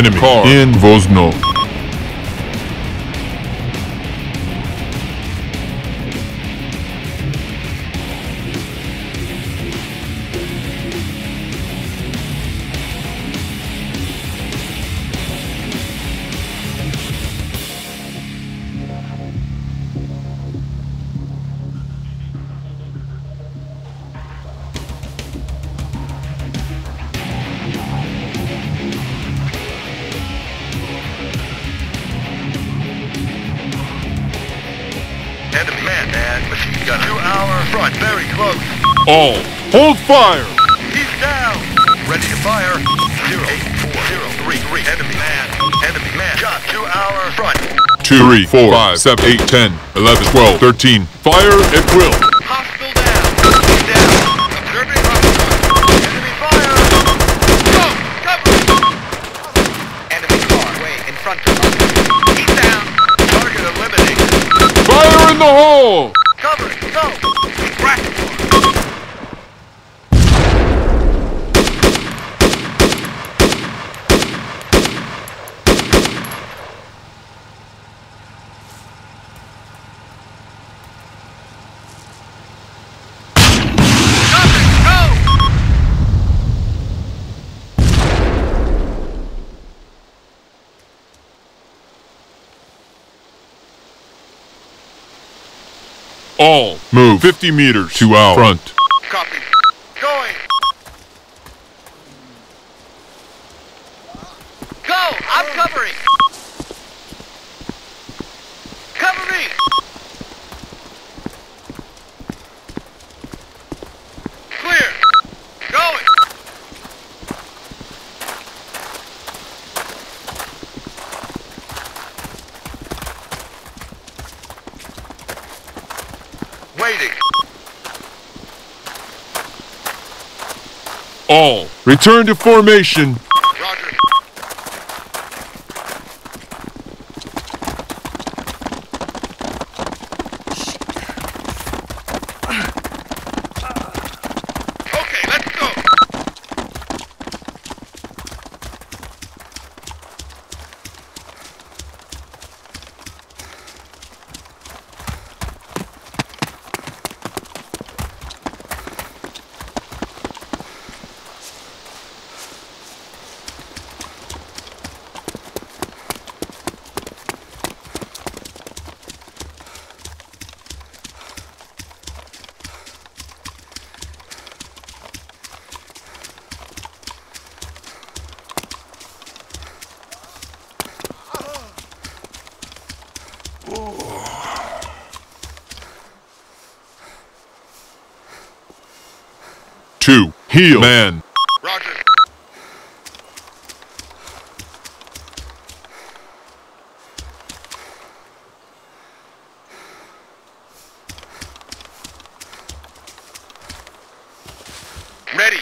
Enemy car in Vozno. Enemy man, man. Machine gun to our front, very close. All, hold fire! He's down. Ready to fire. Zero eight four zero three three. Enemy man. Enemy man. Shot to our front. Two, three, four, five, seven, eight, ten, eleven, twelve, thirteen. Fire at will. Hostile down. He's down. Observing hostile. Enemy fire. Go. Cover. Enemy car way in front of us. He's down. Target eliminated. Fire in the hole! Cover. Go. Crack. Cover. Go. All, move 50 meters to our front. Copy. Going. Go! I'm covering! All, return to formation. Roger. Okay, let's go. Two, heal. Man, Roger. Ready.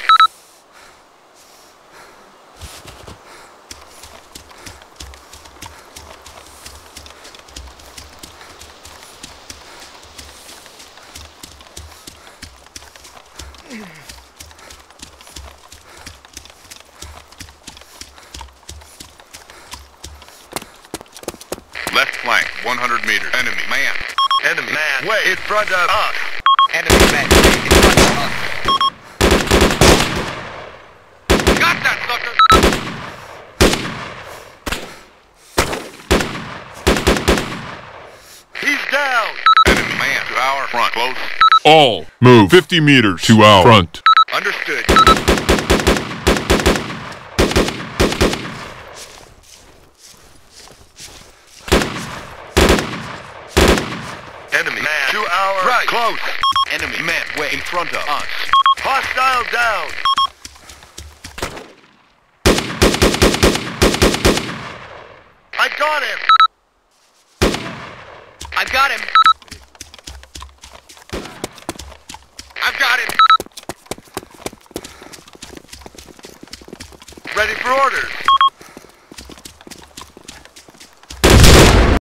Left flank, 100 meters. Enemy man. Enemy man. Way in front of us. Enemy men way in front of us. Got that sucker. He's down. Enemy man to our front. Close. all, move 50 meters to our front. Understood. Enemy man to our right. Close. Enemy man way in front of us. Hostile down. I got him. I've got him. I've got him. Ready for orders.